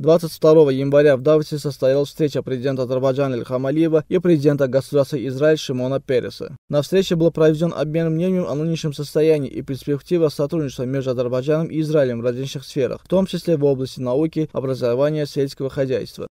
22 января в Давосе состоялась встреча президента Азербайджана Ильхама Алиева и президента государства Израиль Шимона Переса. На встрече был проведен обмен мнением о нынешнем состоянии и перспективах сотрудничества между Азербайджаном и Израилем в различных сферах, в том числе в области науки, образования, сельского хозяйства.